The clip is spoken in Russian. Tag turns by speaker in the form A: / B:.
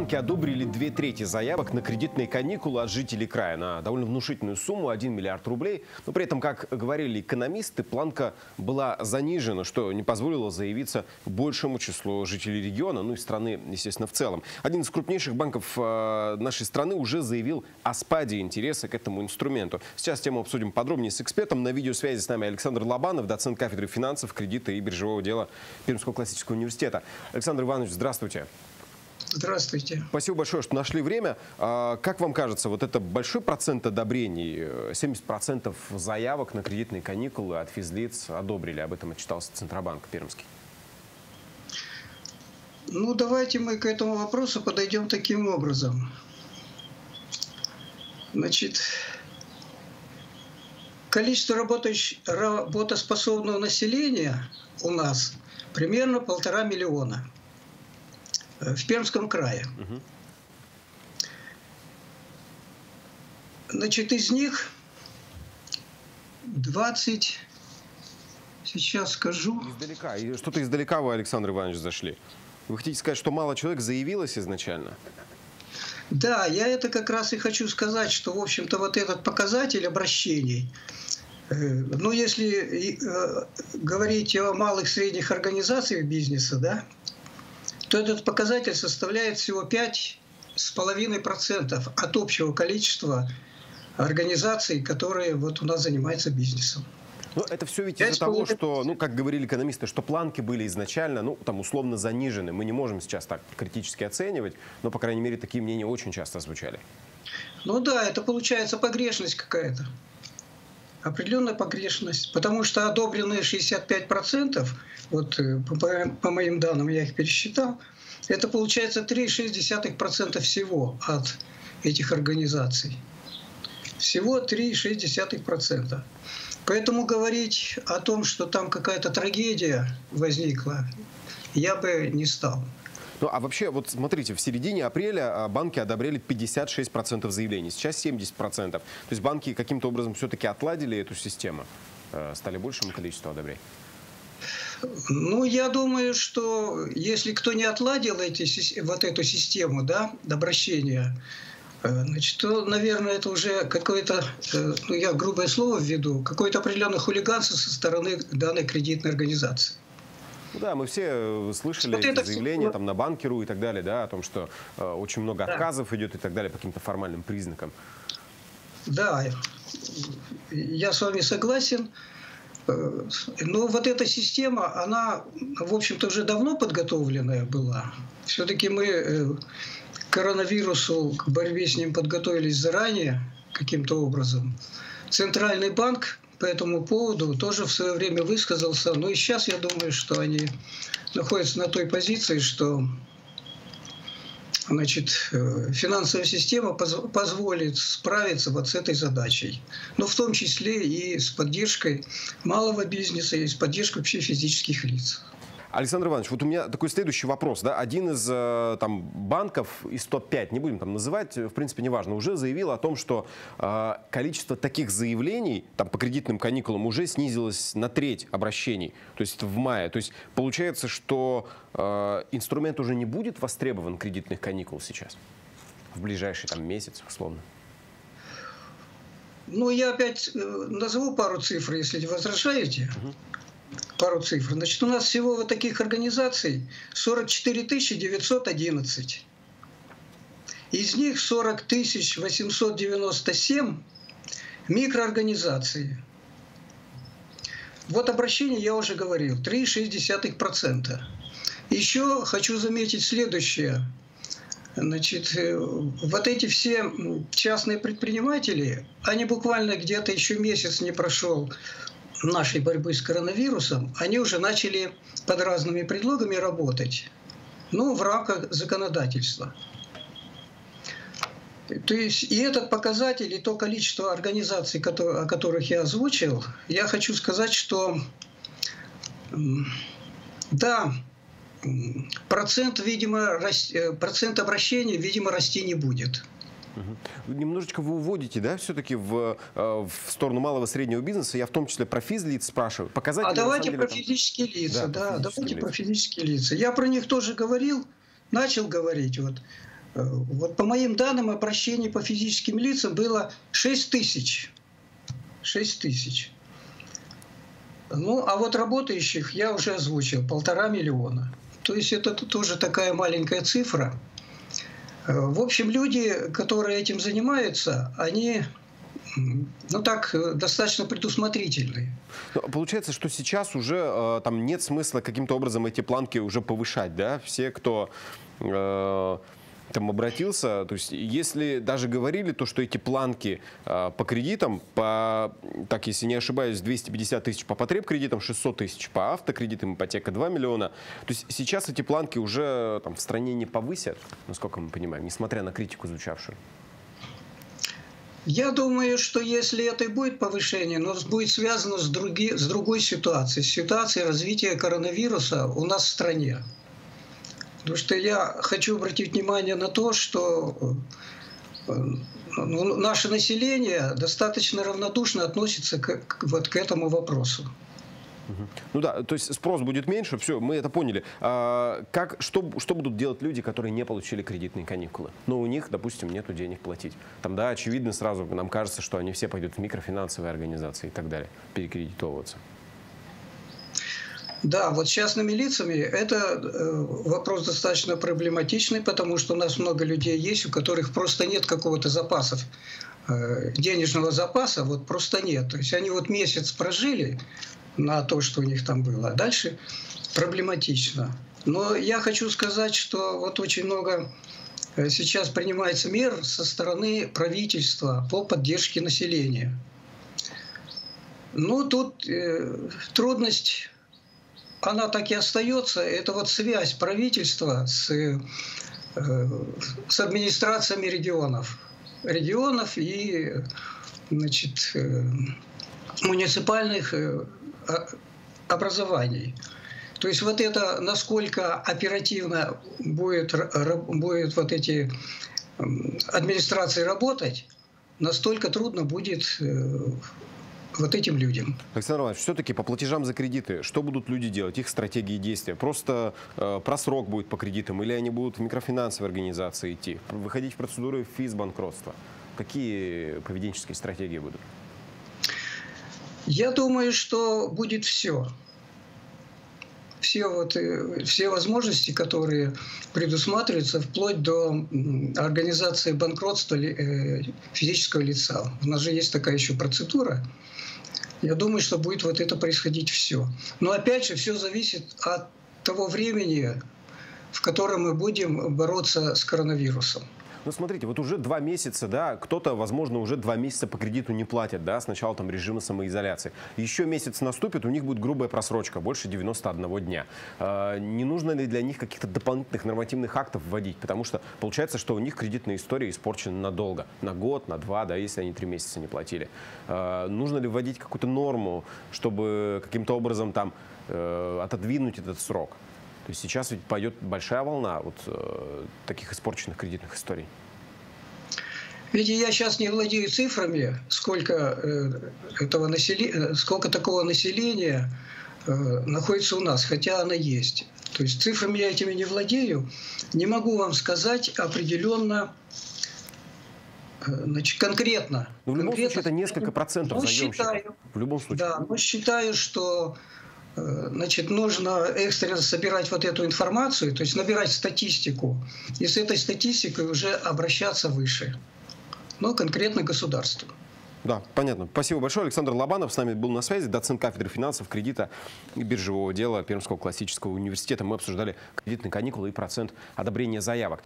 A: Банки одобрили две трети заявок на кредитные каникулы от жителей края на довольно внушительную сумму – 1 миллиард рублей. Но при этом, как говорили экономисты, планка была занижена, что не позволило заявиться большему числу жителей региона, ну и страны, естественно, в целом. Один из крупнейших банков э, нашей страны уже заявил о спаде интереса к этому инструменту. Сейчас тему обсудим подробнее с экспертом. На видеосвязи с нами Александр Лобанов, доцент кафедры финансов, кредита и биржевого дела Пермского классического университета. Александр Иванович, здравствуйте.
B: Здравствуйте.
A: Спасибо большое, что нашли время. А, как вам кажется, вот это большой процент одобрений, 70% э, заявок на кредитные каникулы от физлиц одобрили, об этом отчитался Центробанк Пермский?
B: Ну, давайте мы к этому вопросу подойдем таким образом. Значит, количество работоспособного населения у нас примерно полтора миллиона – в Пермском крае. Значит, из них 20, сейчас скажу.
A: Издалека. Что-то издалека вы, Александр Иванович, зашли. Вы хотите сказать, что мало человек заявилось изначально?
B: Да, я это как раз и хочу сказать, что, в общем-то, вот этот показатель обращений, э, ну, если э, говорить о малых средних организациях бизнеса, да, то этот показатель составляет всего 5,5% от общего количества организаций, которые вот у нас занимаются бизнесом.
A: Но это все ведь из-за того, что, ну, как говорили экономисты, что планки были изначально, ну, там, условно занижены. Мы не можем сейчас так критически оценивать, но, по крайней мере, такие мнения очень часто звучали.
B: Ну да, это получается погрешность какая-то. Определенная погрешность. Потому что одобренные 65% вот э, по, по моим данным я их пересчитал, это получается 3,6% всего от этих организаций. Всего 3,6%. Поэтому говорить о том, что там какая-то трагедия возникла, я бы не стал.
A: Ну, а вообще, вот смотрите, в середине апреля а, банки одобрели 56% заявлений, сейчас 70%. То есть банки каким-то образом все-таки отладили эту систему, э, стали большему количеству одобрений.
B: Ну, я думаю, что если кто не отладил эти, вот эту систему да, обращения, э, значит, то, наверное, это уже какое-то, э, ну, я грубое слово введу, какое-то определенное хулиганство со стороны данной кредитной организации.
A: Ну да, мы все э, слышали вот эти заявления все... там, на банкеру и так далее, да, о том, что э, очень много да. отказов идет и так далее по каким-то формальным признакам.
B: Да, я с вами согласен. Э, но вот эта система, она, в общем-то, уже давно подготовленная была. Все-таки мы э, к коронавирусу, к борьбе с ним подготовились заранее каким-то образом. Центральный банк по этому поводу тоже в свое время высказался. Но и сейчас я думаю, что они находятся на той позиции, что значит, э, финансовая система позволит справиться вот с этой задачей. Но в том числе и с поддержкой малого бизнеса и с поддержкой вообще физических лиц.
A: Александр Иванович, вот у меня такой следующий вопрос. Да? Один из э, там, банков из топ-5, не будем там называть, в принципе, неважно, уже заявил о том, что э, количество таких заявлений там, по кредитным каникулам уже снизилось на треть обращений, то есть в мае. То есть получается, что э, инструмент уже не будет востребован кредитных каникул сейчас, в ближайший там, месяц, условно.
B: Ну, я опять э, назову пару цифр, если возражаете. Угу пару цифр. Значит, у нас всего вот таких организаций 44 911. Из них 40 897 микроорганизации. Вот обращение я уже говорил, 3,6%. Еще хочу заметить следующее. Значит, э, вот эти все частные предприниматели, они буквально где-то еще месяц не прошел нашей борьбы с коронавирусом, они уже начали под разными предлогами работать, ну, в рамках законодательства. То есть и этот показатель, и то количество организаций, о которых я озвучил, я хочу сказать, что да, процент, видимо, э, процент обращений, видимо, расти не будет.
A: Угу. Немножечко вы уводите, да, все-таки в, э, в сторону малого и среднего бизнеса. Я в том числе про физлиц спрашиваю.
B: Показать а давайте деле, про там... физические лица. Да, да давайте лица. про физические лица. Я про них тоже говорил, начал говорить. Вот. вот по моим данным, обращений по физическим лицам было 6 тысяч. 6 тысяч. Ну, а вот работающих я уже озвучил, полтора миллиона. То есть это тоже такая маленькая цифра. В общем, люди, которые этим занимаются, они ну так, достаточно предусмотрительные.
A: Ну, получается, что сейчас уже э, там нет смысла каким-то образом эти планки уже повышать, да? Все, кто э, там обратился, то есть если даже говорили то, что эти планки э, по кредитам, по, так если не ошибаюсь, 250 тысяч по потреб кредитам, 600 тысяч по автокредитам, ипотека 2 миллиона, то есть сейчас эти планки уже там в стране не повысят, насколько мы понимаем, несмотря на критику звучавшую.
B: Я думаю, что если это и будет повышение, но будет связано с, други, с другой ситуацией, с ситуацией развития коронавируса у нас в стране. Потому что я хочу обратить внимание на то, что э, ну, наше население достаточно равнодушно относится к, вот к этому вопросу.
A: Ну да, то есть спрос будет меньше, все, мы это поняли. А, как, что, что будут делать люди, которые не получили кредитные каникулы? Но у них, допустим, нет денег платить. Там, да, очевидно сразу, нам кажется, что они все пойдут в микрофинансовые организации и так далее, перекредитовываться.
B: Да, вот с частными лицами это э, вопрос достаточно проблематичный, потому что у нас много людей есть, у которых просто нет какого-то запасов, э, денежного запаса, вот просто нет. То есть они вот месяц прожили на то, что у них там было, а дальше проблематично. Но я хочу сказать, что вот очень много э, сейчас принимается мер со стороны правительства по поддержке населения. Ну, тут э, трудность она так и остается. Это вот связь правительства с, э, с администрациями регионов. Регионов и значит, э, муниципальных э, образований. То есть вот это, насколько оперативно будет, будет вот эти администрации работать, настолько трудно будет вот этим людям.
A: Александр Иванович, все-таки по платежам за кредиты, что будут люди делать, их стратегии действия? Просто э, просрок будет по кредитам или они будут в микрофинансовые организации идти, выходить в процедуры физбанкротства? Какие поведенческие стратегии будут?
B: Я думаю, что будет все. Все, вот, э, все возможности, которые предусматриваются, вплоть до организации банкротства э, физического лица. У нас же есть такая еще процедура, я думаю, что будет вот это происходить все. Но опять же, все зависит от того времени, в котором мы будем бороться с коронавирусом.
A: Ну, смотрите, вот уже два месяца, да, кто-то, возможно, уже два месяца по кредиту не платит, да, сначала там режима самоизоляции. Еще месяц наступит, у них будет грубая просрочка, больше 91 дня. А, не нужно ли для них каких-то дополнительных нормативных актов вводить? Потому что получается, что у них кредитная история испорчена надолго, на год, на два, да, если они три месяца не платили. А, нужно ли вводить какую-то норму, чтобы каким-то образом там э, отодвинуть этот срок? То есть сейчас ведь пойдет большая волна вот э, таких испорченных кредитных историй.
B: Видите, я сейчас не владею цифрами, сколько, э, этого населения, сколько такого населения э, находится у нас, хотя она есть. То есть цифрами я этими не владею. Не могу вам сказать определенно, э, значит, конкретно.
A: Но ну, в любом конкретно, случае это несколько процентов но
B: Считаю,
A: в любом случае.
B: Да, но считаю, что Э, значит, нужно экстренно собирать вот эту информацию, то есть набирать статистику, и с этой статистикой уже обращаться выше, но конкретно государству.
A: Да, понятно. Спасибо большое. Александр Лобанов с нами был на связи, доцент кафедры финансов, кредита и биржевого дела Пермского классического университета. Мы обсуждали кредитные каникулы и процент одобрения заявок.